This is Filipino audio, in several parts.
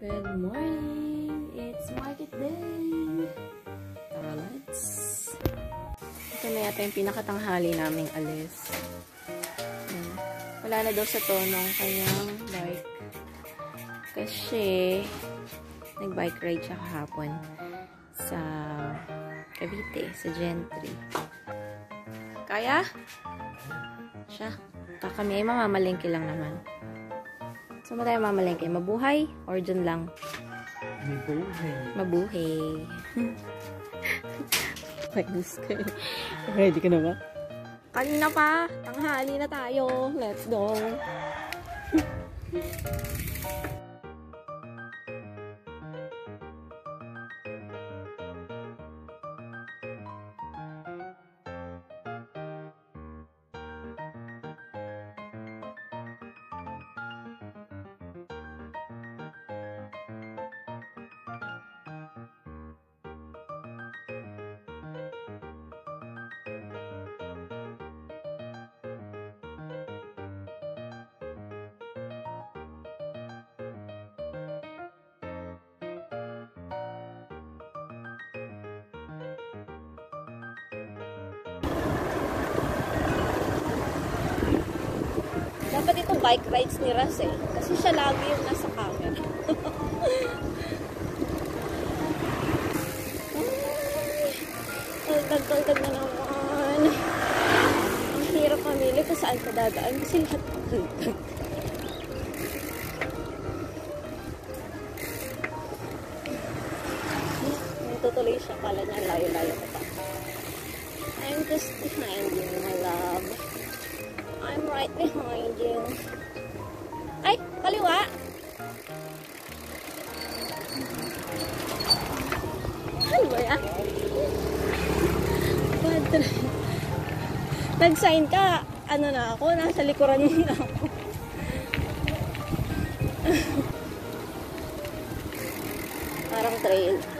Good morning! It's market day! Tara, let's! Ito na yata yung pinakatanghali naming alis. Wala na daw sa tono ang kanyang bike. Kasi, nag-bike ride siya kahapon sa Cavite, sa Gentry. Kaya? Siya. Kami ay mamamalengke lang naman. So, mo tayo mamalengke? Mabuhay? Or dyan lang? Mabuhay. Mabuhay. Nag-miss ka Ready ka na ba? Kanina pa. Tanghali na tayo. Let's go. Dapat itong bike rides ni Ras eh. Kasi siya lagi yung nasa camera. Ay, tagtagtag na naman. Ang hirap mamili kung saan ka dadaan kasi lahat tagtag. Tutuloy siya pala niya. Layo-layo ko pa. I'm just behind you, my love. I'm right behind you. Ay, kaliwa. Ba yan? Bad. Nag-sign ka. Ano na ako? Nasa likuran mo na ako. Parang trail.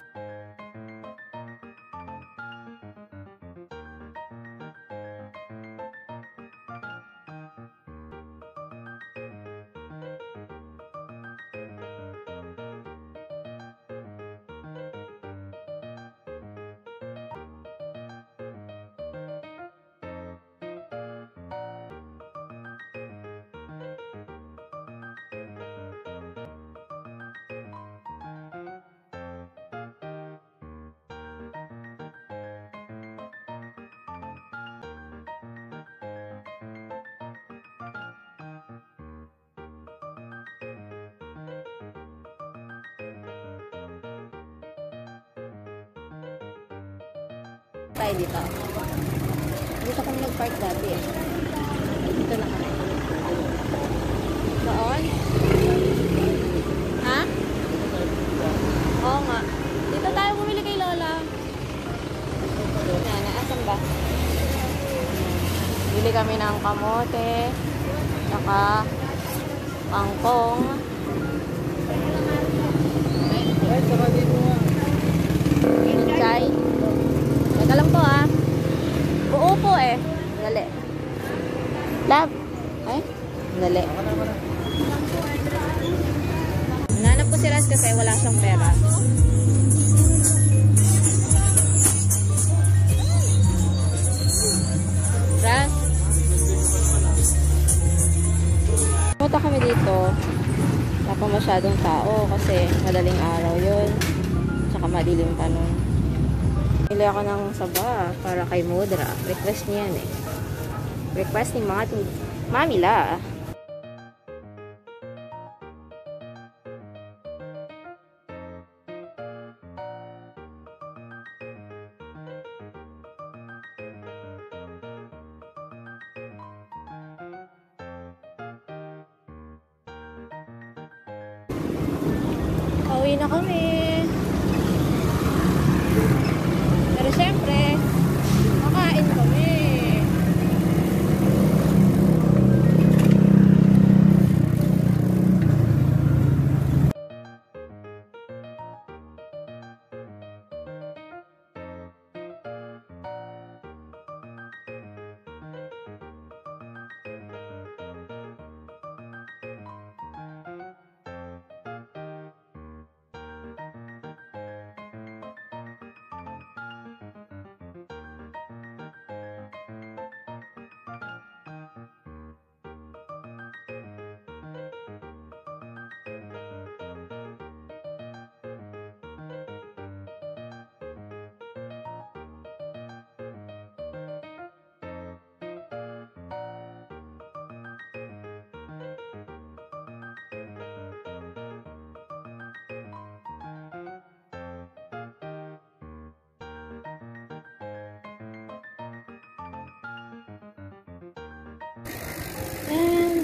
tayo dito. Dito kami nag-park dati eh. Dito na kami. Doon? Ha? Oo nga. Dito tayo bumili kay Lola. Yan, asan ba? Bili kami ng kamote, saka kangkong. Ay, saka dito nga. Chai. Teka lang po ah. Uupo eh. Dali. Love. Ay, dali. Nanap ko si Raz kasi wala siyang pera. Raz? Punta kami dito. Wala pa masyadong tao kasi madaling araw yun. Tsaka madilim pa nun. Pili ako ng saba para kay Mudra. Request niya yan eh. Request ni Mami. Mami la. Pauwi na kami.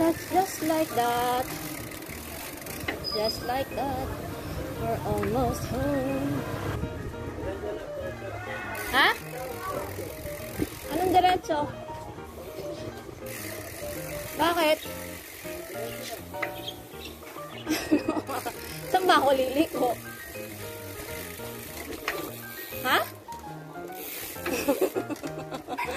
Let's just like that. Just like that. We're almost home. Ha? Anong diretso? Bakit? Saan ba ako liliko? Ha?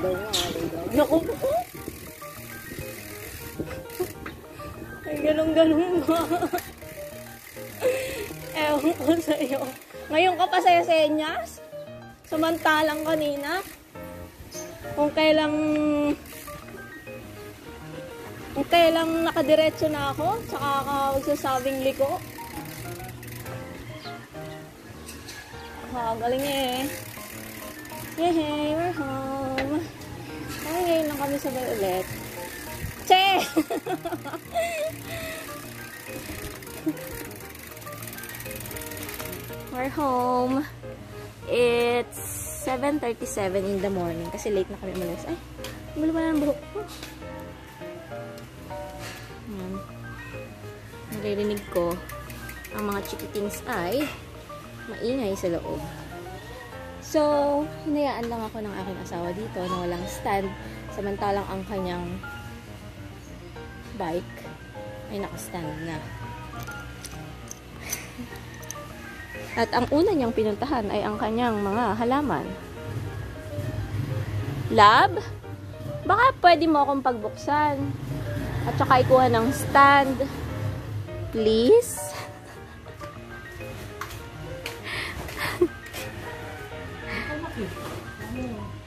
daw nga, daw daw. Naku po! Ay, ganun-ganun ba? Ewan ko sa'yo. Ngayon ka pa sa senyas? Samantalang kanina? Kung kailang... Kung kailang nakadiretso na ako, tsaka ka magsasabing liko. Ah, galing eh. Yehey, we're home. Ay, ngayon lang kami sabay ulit. Che! we're home. It's 7.37 in the morning kasi late na kami umalis. Ay, gulo ba na buhok ko? Ayan. Naririnig ko ang mga chikitings ay maingay sa loob. So, hinayaan lang ako ng aking asawa dito na walang stand samantalang ang kanyang bike ay nakastand na. At ang una niyang pinuntahan ay ang kanyang mga halaman. Lab, baka pwede mo akong pagbuksan. At saka ikuha ng stand. Please.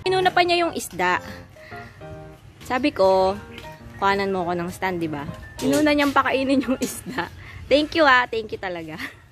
Inuna pa niya yung isda. Sabi ko, kuhanan mo ko ng stand, di ba? Inuna niyang pakainin yung isda. Thank you ah, thank you talaga.